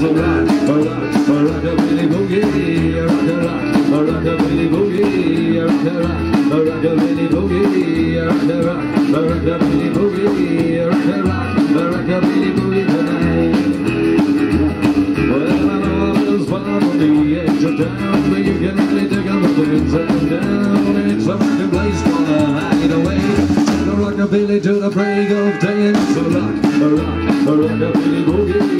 dance a rock, a rock, a rockabilly boogie, a rock, a rock, a rockabilly boogie, a rock, a rock, a rockabilly boogie, a rock, a rock, a boogie, a rock, a rock, a boogie tonight. Well, I know I was from the edge of town, but you can only take a look inside down. It's a rockin' place for a hideaway. Take a rockabilly to the break of day, and it's a rock, a rock, a rockabilly boogie,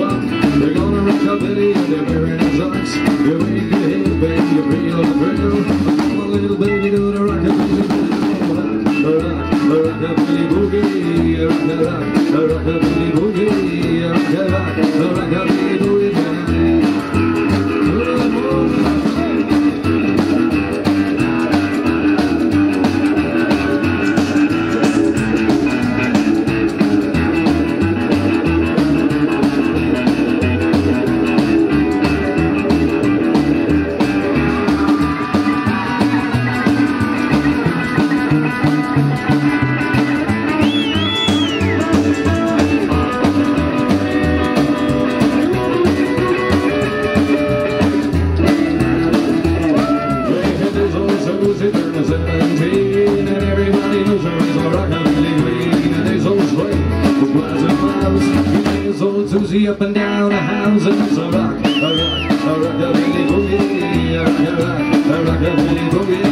little baby, do the rockabilly boogie. Rock, rockabilly boogie, rock, rock, rockabilly boogie, rock, rock, rockabilly Susie up and down the house And it's a rock, a rock, a rockabilly boogie A rock, a rock, a rockabilly boogie